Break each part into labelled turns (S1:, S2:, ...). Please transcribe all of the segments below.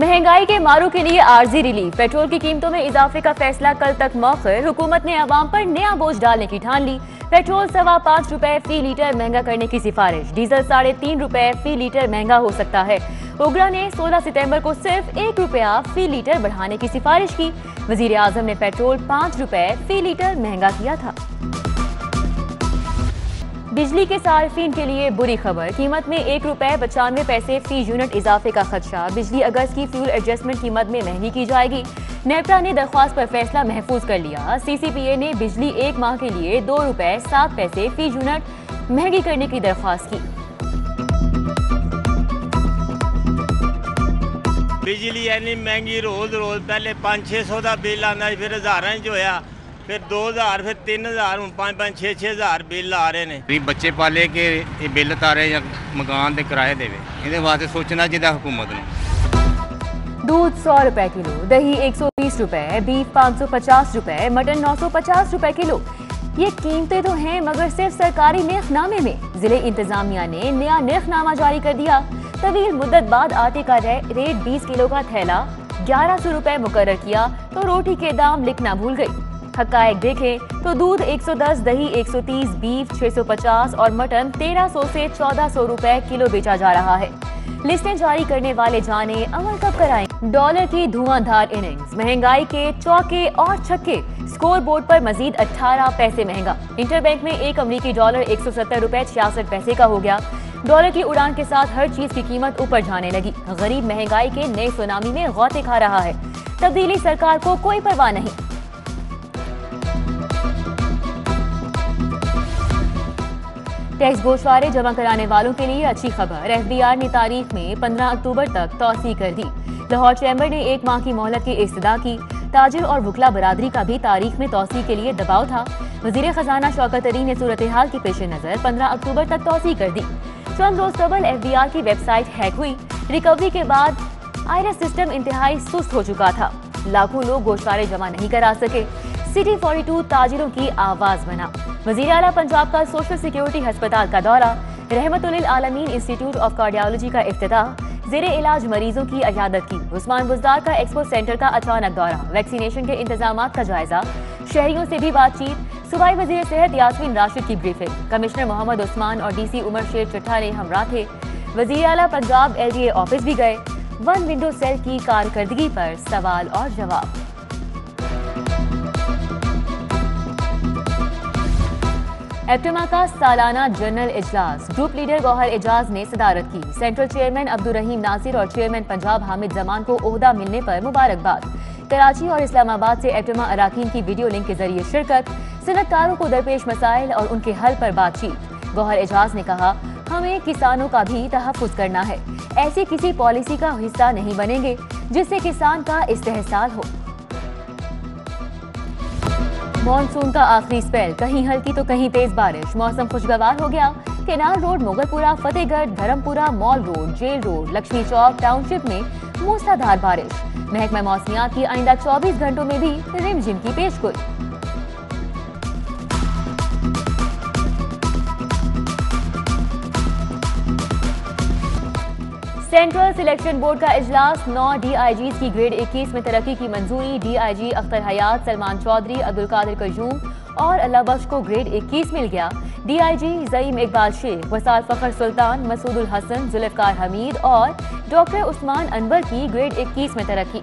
S1: महँगाई के मारू के लिए आर्जी रिलीफ। पेट्रोल की कीमतों में इजाफे का फैसला कल तक मौखर। हुकूमत ने आवाम पर नया बोझ डालने की ठान ली। पेट्रोल सवा पाँच रुपए फ़ी लीटर महँगा करने की सिफारिश। डीजल साढ़े तीन रुपए फ़ी लीटर महँगा हो सकता है। उगरा ने 16 सितंबर को सिर्फ़ एक रुपया फ़ी लीटर बढ़ाने की सिफारिश की। वज़ीर आज़म ने पेट्रोल पाँच रुपए फ़ी लीटर महँगा किया था। बिजली के सार्फिन के लिए बुरी खबर। कीमत में एक रुपए पचानवे पैसे फ़ी यूनिट इजाफे का खदशा। बिजली अगस्त की फ्यूल एडजस्टमेंट कीमत में महँगी की जाएगी। नेपरा ने दरख्वास्त पर फैसला महफूज कर लिया। सीसीपीए ने बिजली एक माह के लिए दो रुपए सात पैसे फ़ी यूनिट महँगी करने की दरख्वास्त की।
S2: बिजली महँगी रोज रोज, पहले पाँच छह सौ का बिल आना, फिर हज़ार ਫਿਰ 2000 ਫਿਰ 3000 ਹੁਣ 5-5 6-6000 ਬਿੱਲ ਆ ਰਹੇ ਨੇ
S3: ਗਰੀਬ ਬੱਚੇ ਪਾਲੇ ਕਿ ਇਹ ਬਿੱਲ ਤਾਰੇ ਜਾਂ ਮਕਾਨ ਦੇ ਕਿਰਾਏ ਦੇਵੇ ਇਹਦੇ ਵਾਸਤੇ ਸੋਚਣਾ ਚਾਹੀਦਾ ਹਕੂਮਤ ਨੂੰ
S1: दूध सौ रुपए किलो दही एक सौ बीस रुपए बीफ पाँच सौ पचास रुपए मटन नौ सौ पचास रुपए किलो ये कीमतें तो हैं मगर सिर्फ सरकारी निर्खनामे में जिले इंतजामिया ने नया निर्खनामा जारी कर दिया तवील मुद्दत बाद आटे का रे, रेट 20 किलो का थैला ग्यारह सौ रुपए मुकर किया तो रोटी के दाम लिखना भूल गई हकायक देखें तो दूध 110, दही 130, बीफ 650 और मटन 1300 से 1400 रुपए किलो बेचा जा रहा है। लिस्टें जारी करने वाले जाने अमल कब कराएँ? डॉलर की धुआंधार इनिंग्स महँगाई के चौके और छक्के स्कोर बोर्ड पर मजीद 18 पैसे महँगा। इंटरबैंक में एक अमरीकी डॉलर एक सौ सत्तर रुपए छियासठ पैसे का हो गया। डॉलर की उड़ान के साथ हर चीज़ की कीमत ऊपर जाने लगी। गरीब महँगाई के नए सुनामी में गौते खा रहा है। तब्दीली सरकार को कोई परवाह नहीं। टैक्स गोशवारे जमा कराने वालों के लिए अच्छी खबर। एफबीआर ने तारीख में 15 अक्टूबर तक तोसी कर दी। लाहौर चैम्बर ने एक माह की मोहलत की इस्तदा की। ताजिर और वकला बरादरी का भी तारीख में तोसी के लिए दबाव था। वज़ीर खजाना शौकत अली ने सूरत हाल के पेश नज़र पंद्रह अक्टूबर तक तोसी कर दी। चंद रोज कबल एफ़ बी आर की वेबसाइट हैक हुई। रिकवरी के बाद आयरस सिस्टम इंतहाई सुस्त हो चुका था। लाखों लोग गोशवारे जमा नहीं करा सके। सिटी 42 ताजिरों की आवाज़ बना। वज़ीर अला पंजाब का सोशल सिक्योरिटी अस्पताल का दौरा रहमतुल आलमीन इंस्टीट्यूट ऑफ़ कार्डियोलॉजी का इफ्तः जेर इलाज मरीजों की अयादत की। उस्मान बुजदार का एक्सपो सेंटर का अचानक दौरा, वैक्सीनेशन के इंतज़ाम का जायजा। शहरियों से भी बातचीत, सूबाई वज़ीर सेहत यासमीन राशिद की ब्रीफिंग। कमिश्नर मोहम्मद उस्मान और डीसी उमर शेर चट्टा ने हमरा थे वज़ीर अला पंजाब एलडीए ऑफ़िस भी गए। वन विंडो सेल की कारकर्दगी पर सवाल और जवाब। एप्टमा का सालाना जनरल इजलास। ग्रुप लीडर गौहर एजाज ने सदारत की। सेंट्रल चेयरमैन अब्दुलरहीम नासिर और चेयरमैन पंजाब हामिद जमान को ओहदा मिलने पर मुबारकबाद। कराची और इस्लामाबाद से एप्टमा अरकान की वीडियो लिंक के ज़रिए शिरकत, सनतकारों को दरपेश मसाइल और उनके हल पर बातचीत। गौहर एजाज ने कहा, हमें किसानों का भी तहफ़ करना है। ऐसी किसी पॉलिसी का हिस्सा नहीं बनेंगे जिससे किसान का इस्तेसाल हो। मानसून का आखिरी स्पेल कहीं हल्की तो कहीं तेज बारिश। मौसम खुशगवार हो गया। Canal road, Mughalpura, Fatehgarh, Dharampura, mall road, jail road, Lakshmi Chowk township में मूसलाधार बारिश। महकमा मौसमियात की आइंदा 24 घंटों में भी रिमझिम की पेशगोई सेंट्रल सिलेक्शन बोर्ड का इजलास, नौ डीआईजी की ग्रेड 21 में तरक्की की मंजूरी डीआईजी अख्तर हयात, सलमान चौधरी, अब्दुल कादिर कयूम और अल्लाह को ग्रेड 21 मिल गया। डीआईजी जईम इकबाल शेख वसाद फखर सुल्तान, मसूदुल हसन, जुल्फकार हमीद और डॉक्टर उस्मान अनवर की ग्रेड 21 में तरक्की।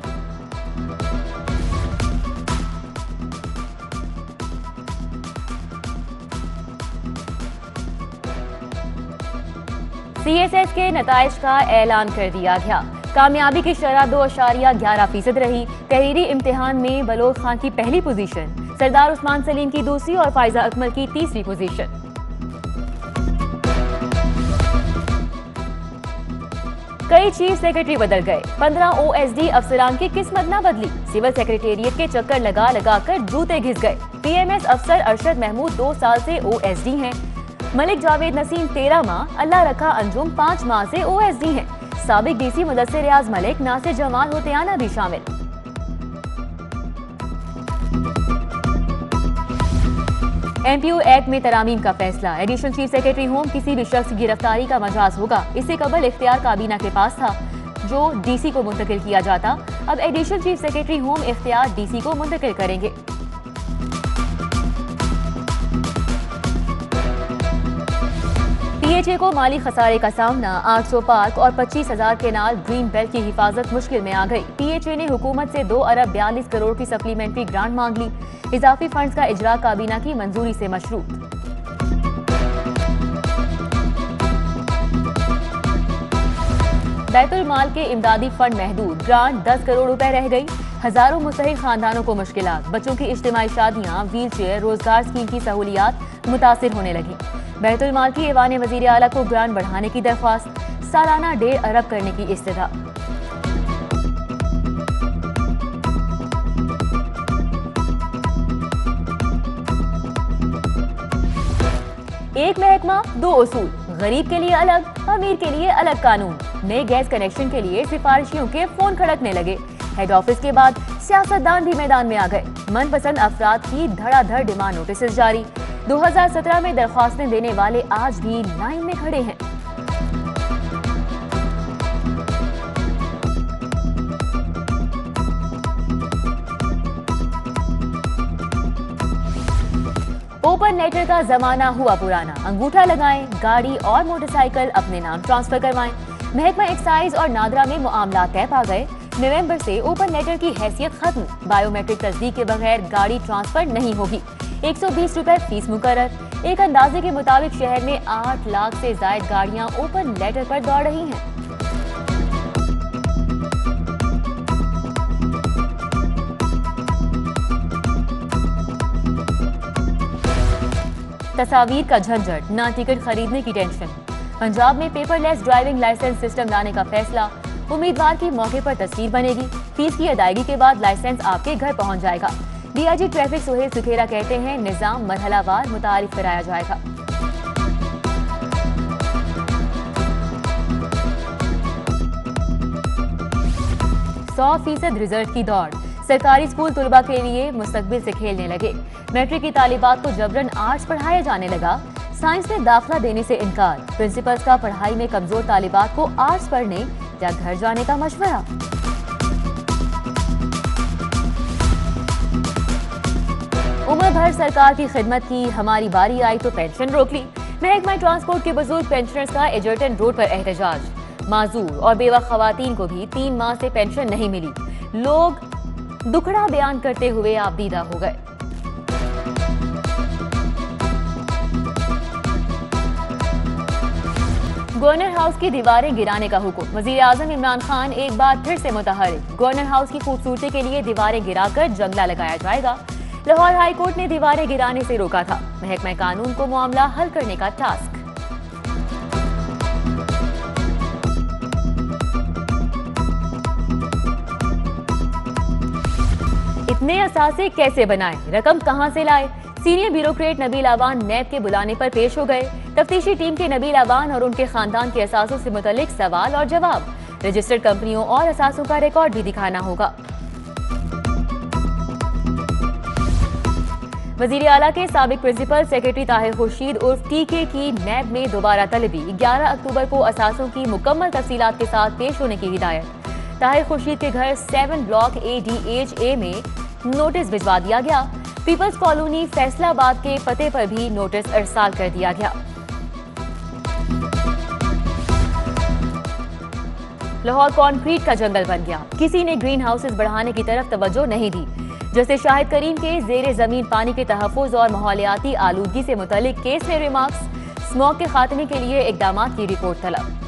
S1: सीएसएस के नतज का ऐलान कर दिया गया। कामयाबी की शरह दो अशारिया ग्यारह फ़ीसद रही। तहरीरी इम्तिहान में बलोच खान की पहली पोजीशन, सरदार उस्मान सलीम की दूसरी और फायजा अकमल की तीसरी पोजीशन। कई चीफ सेक्रेटरी बदल गए। पंद्रह ओएसडी अफसरान की किस्मत न बदली। सिविल सेक्रेटेरिएट के चक्कर लगा लगा कर जूते घिस गए। पीएमएस अफसर अरशद महमूद दो साल से ओएसडी हैं। मलिक जावेद नसीम तेरह माह अल्लाह रखा अंजुम पाँच माह से ओएसडी हैं। सबक डीसी मुदसर रियाज मलिक, नासिर जमाल होतियाना भी शामिल। एमपीयू एक्ट में तरामीम का फैसला। एडिशनल चीफ सेक्रेटरी होम किसी भी शख्स की गिरफ्तारी का मजाज होगा। इससे कबल इख्तियार काबीना के पास था, जो डीसी को मुंतकिल किया जाता। अब एडिशनल चीफ सेक्रेटरी होम इख्तियार डीसी को मुंतकिल करेंगे। पीएचए को माली खसारे का सामना 800 पार्क और 25,000 केनाल ग्रीन बेल्ट की हिफाजत मुश्किल में आ गई। पीएचए ने हुकूमत से 2 अरब बयालीस करोड़ की सप्लीमेंट्री ग्रांट मांग ली। इजाफी फंड्स का इजरा काबीना की मंजूरी से मशरूत। बैतुल माल के इमदादी फंड महदूद ग्रांट 10 करोड़ रुपए रह गई। हज़ारों मुस्तहिक खानदानों को मुश्किल बच्चों की इज्तमाही शादियाँ व्हील चेयर रोज़गार स्कीम की सहूलियात मुतासर होने लगी। बैतुल माल की ऐवान वज़ीर अला को ग्रांट बढ़ाने की दरख्वास्त, सालाना डेढ़ अरब करने की इस्तः एक महकमा, दो उसूल, गरीब के लिए अलग, अमीर के लिए अलग कानून। नए गैस कनेक्शन के लिए सिफारिशियों के फ़ोन खड़कने लगे। हेड ऑफ़िस के बाद सियासतदान भी मैदान में आ गए। मनपसंद अफराद की धड़ाधड़ डिमांड नोटिस जारी। 2017 में दरख्वास्तें देने वाले आज भी लाइन में खड़े हैं। ओपन लेटर का जमाना हुआ पुराना। अंगूठा लगाएँ, गाड़ी और मोटरसाइकिल अपने नाम ट्रांसफ़र करवाएँ। महकमा एक्साइज और नादरा में मामला तय पा गए। नवंबर से ओपन लेटर की हैसियत खत्म। बायोमेट्रिक तस्दीक के बगैर गाड़ी ट्रांसफ़र नहीं होगी। 120 रुपए फ़ीस मुकर्र एक अंदाजे के मुताबिक शहर में 8 लाख से जायद गाड़ियाँ ओपन लेटर पर दौड़ रही हैं। तस्वीर का झंझट, ना टिकट खरीदने की टेंशन। पंजाब में पेपरलेस ड्राइविंग लाइसेंस सिस्टम लाने का फैसला। उम्मीदवार की मौके पर तस्वीर बनेगी। फ़ीस की अदायगी के बाद लाइसेंस आपके घर पहुँच जाएगा। डीआईजी ट्रैफ़िक सुहेल सुखेरा कहते हैं, निज़ाम मरहलावार मुतारिफ कराया जाएगा। सौ फ़ीसद रिज़ल्ट की दौड़। सरकारी स्कूल तलबा के लिए मुस्तबिल से खेलने लगे। मैट्रिक की तालिबात को जबरन आर्ट्स पढ़ाया जाने लगा। साइंस में दाखिला देने से इनकार। प्रिंसिपल्स का पढ़ाई में कमज़ोर तालिबात को आर्ट्स पढ़ने या घर जाने का मशवरा। उम्र भर सरकार की खिदमत की, हमारी बारी आई तो पेंशन रोक ली। महकमा ट्रांसपोर्ट के बुज़ुर्ग पेंशनर्स का एजर्टन रोड पर एहतजाज। माजूर और बेवा खातन को भी तीन माह से पेंशन नहीं मिली। लोग दुखड़ा बयान करते हुए आपदीदा हो गए। गवर्नर हाउस की दीवारें गिराने का हुक्म। वज़ीर आज़म इमरान खान एक बार फिर से मुतहरिक। गवर्नर हाउस की खूबसूरती के लिए दीवारें गिराकर जंगला लगाया जाएगा। लाहौर हाईकोर्ट ने दीवारें गिराने से रोका था। महकमा कानून को मामला हल करने का टास्क। इतने असासे कैसे बनाए? रकम कहाँ से लाए? Senior bureaucrat Nabeel Awan NAB के बुलाने पर पेश हो गए। तफ्तीशी टीम के नबील आवान और उनके खानदान के असासों से मुतलिक सवाल और जवाब। रजिस्टर्ड कंपनियों और असासों का रिकॉर्ड भी दिखाना होगा। वज़ीर अला के सबक प्रिंसिपल सेक्रेटरी ताहिर खुर्शीद उर्फ़ टीके की नैब में दोबारा तलबी। 11 अक्टूबर को असासों की मुकम्मल तफसीलात के साथ पेश होने की हिदायत। ताहिर खुर्शीद के घर seven block A D H A में नोटिस भिजवा दिया गया। पीपल्स कॉलोनी फैसलाबाद के पते पर भी नोटिस अरसाल कर दिया गया। लाहौर कॉन्क्रीट का जंगल बन गया। किसी ने ग्रीन हाउसेज बढ़ाने की तरफ़ तवज्जो नहीं दी। जैसे शाहिद करीम के जेर ज़मीन पानी के तहफ़ और माहौलियाती आलूगी से मुतलिक केस में रिमार्क्स। स्मॉक के खात्मे के लिए इकदाम की रिपोर्ट तलब।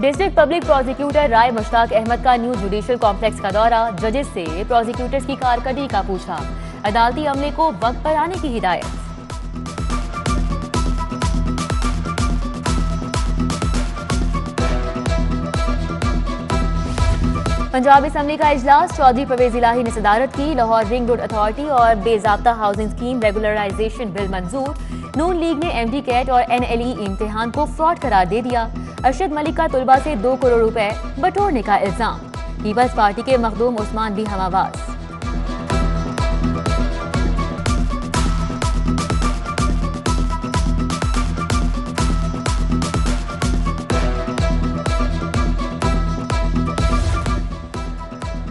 S1: District public prosecutor Rai Mushtaq Ahmad का न्यू जुडिशियल कॉम्प्लेक्स का दौरा, जजेस से प्रोसिक्यूटर्स की कारकर्दगी का पूछा अदालती अमले को वक्त पर आने की हिदायत। पंजाब असम्बली का इजलास, चौधरी परवेज इलाही ने सदारत की। लाहौर रिंग रोड अथॉरिटी और बेजाब्ता हाउसिंग स्कीम रेगुलराइजेशन बिल मंजूर। नून लीग ने एम डी कैट और एन एल ई इम्तिहान को फ्रॉड करार दे दिया। अरशद मलिक का तुलबा से दो करोड़ रुपए बटोरने का इल्ज़ाम। पीपल्स पार्टी के मखदूम उस्मान भी हमावास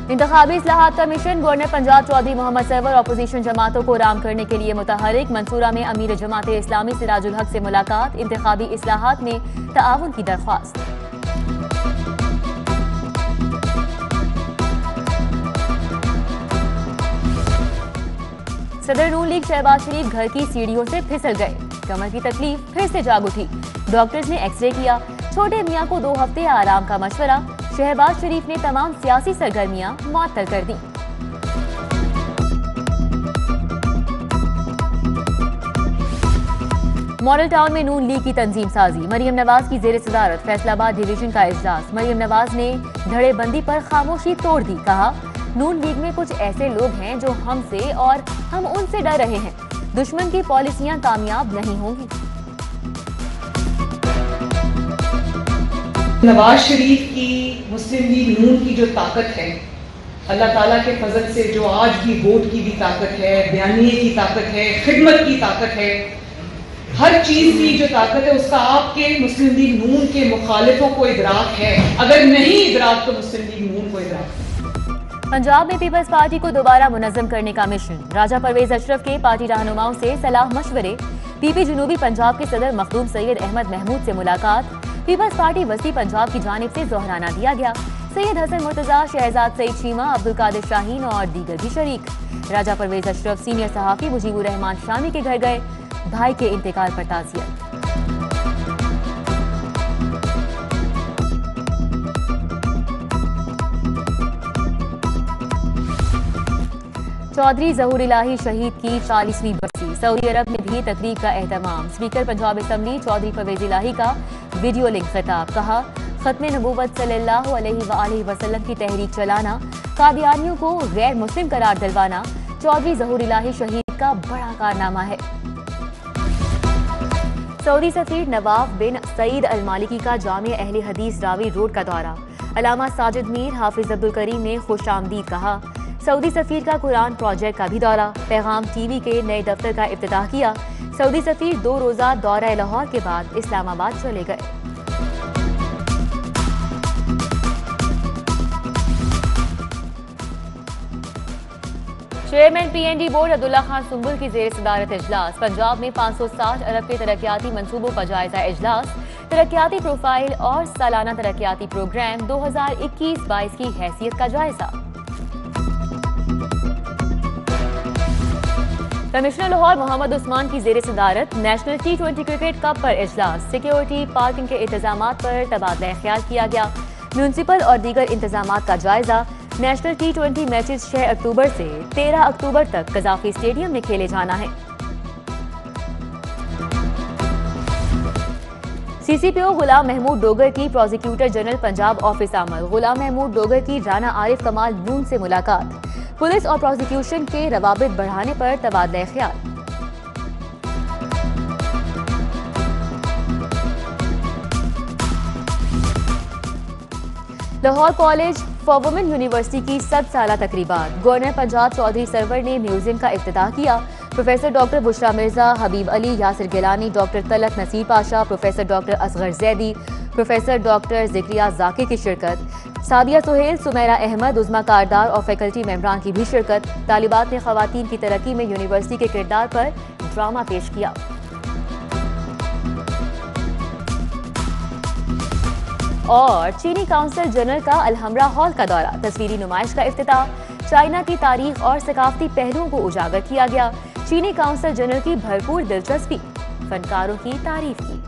S1: इंतबी असलाहत का mission, governor Punjab Chaudhry Mohammad Sarwar opposition जमातों को आराम करने के लिए मुतहरिक, मंसूरा में अमीर जमात इस्लामी सिराजुल हक से मुलाकात इंतबी असलाहत में ताउन की दरख्वास्त। सदर नून लीग शहबाज शरीफ घर की सीढ़ियों से फिसल गए। कमर की तकलीफ़ फिर से जाग उठी। डॉक्टर्स ने एक्सरे किया। छोटे मियाँ को दो हफ़्ते आराम का मशवरा। शहबाज शरीफ ने तमाम सियासी सरगर्मियाँ मुअत्तल कर दी। मॉडल टाउन में नून लीग की तंजीम साजी। मरियम नवाज़ की जेर सदारत, फैसलाबाद डिवीज़न का इजलास। मरियम नवाज़ ने धड़ेबंदी पर खामोशी तोड़ दी। कहा, नून लीग में कुछ ऐसे लोग हैं जो हमसे और हम उनसे डर रहे हैं। दुश्मन की पॉलिसियाँ कामयाब नहीं होंगी।
S4: नवाज़ शरीफ की, मुस्लिम लीग नून की जो ताकत है, अल्लाह ताला के फजल से जो आज भी वोट की भी ताकत है, बयानिए की ताकत है, खिदमत की ताकत है, हर चीज़ की जो ताकत है, उसका आपके मुस्लिम लीग नून के मुखालिफों को इदराक है। अगर नहीं इदराक तो मुस्लिम लीग नून को इदराक।
S1: पंजाब में पीपल्स पार्टी को दोबारा मुनजम करने का मिशन, राजा परवेज अशरफ के पार्टी रहनुमाओं से सलाह मशवरे। पीपी जनूबी पंजाब के सदर मखदूम सैयद अहमद महमूद से मुलाकात। पीपल्स पार्टी वसी पंजाब की जानब ऐसी दोहराना दिया गया। सैयद हसन मुर्तजा, शहजाद सईद शीमा अब्दुल कादिर शाहीन और दीगर भी शरीक। राजा परवेज अशरफ सीनियर सहाफी मुजीबुर रहमान शामी के घर गए। भाई के इंतकाल पर ताजियत चौधरी जहूर इलाही शहीद की चालीसवीं सऊदी अरब में भी तकरीब का एहतमाम। स्पीकर पंजाब असम्बली चौधरी परवेज इलाही का वीडियो लिंक खिताब। कहा, खत्म नबूबत वसल्लम की तहरीक चलाना, कादियानियों को गैर मुस्लिम करार दिलवाना, चौधरी जहूर इलाही शहीद का बड़ा कारनामा है। सऊदी सफीर नवाब बिन सईद अल मालिकी का जामिया अहले हदीस रावी रोड का दौरा। अलामा साजिद मीर हाफिज अब्दुल करीम ने खुश आमदीद। कहा सऊदी सफीर का कुरान प्रोजेक्ट का भी दौरा। पैगाम टीवी के नए दफ्तर का इफ्ताह किया। सऊदी सफीर दो रोजा दौरा लाहौर के बाद इस्लामाबाद चले गए। Chairman P and D board Abdullah Khan Sumbal की जेर सदारत इजलास। पंजाब में 560 अरब के तरक्याती मनसूबों का जायजा इजलास। तरक्याती प्रोफ़ाइल और सालाना तरक्याती प्रोग्राम 2021-22 की हैसियत का जायजा। कमिश्नर लाहौर मोहम्मद उस्मान की जेर सदारत, national T twenty cricket cup पर इजलास। सिक्योरिटी पार्किंग के इंतज़ाम पर तबादला ख्याल किया गया। म्यूनसिपल और दीगर इंतज़ाम का जायजा। National T twenty matches 6 October से 13 अक्टूबर तक कजाफी स्टेडियम में खेले जाना है। सीसीपीओ गुलाम महमूद डोगर की प्रोसिक्यूटर जनरल पंजाब ऑफ़िस आमद गुलाम महमूद डोगर की राना आरिफ कमाल नून से मुलाकात। पुलिस और प्रोसिक्यूशन के रवाबित बढ़ाने पर तबादला ख्याल। Lahore college for women university की सत साल तकरीबा गवर्नर पंजाब चौधरी सरवर ने म्यूज़ियम का अफ्ताह किया। Professor doctor Bushra Mirza, Habib Ali, Yasir Gilani, doctor Talat Naseer Pasha, professor doctor Asghar Zaidi, professor doctor Zakria Zakir की शिरकत। सादिया सुहेल, सुमेरा अहमद, उजमा कारदार और फैकल्टी मेम्बरान की भी शिरकत। तालिबात ने खातन की तरक्की में यूनिवर्सिटी के किरदार पर ड्रामा पेश किया। और चीनी काउंसिल जनरल का अलहमरा हॉल का दौरा। तस्वीरी नुमाइश का अफ्ताह चाइना की तारीख और सकाफती पहलुओं को उजागर किया गया। चीनी काउंसिल जनरल की भरपूर दिलचस्पी। फनकारों की तारीफ़ की।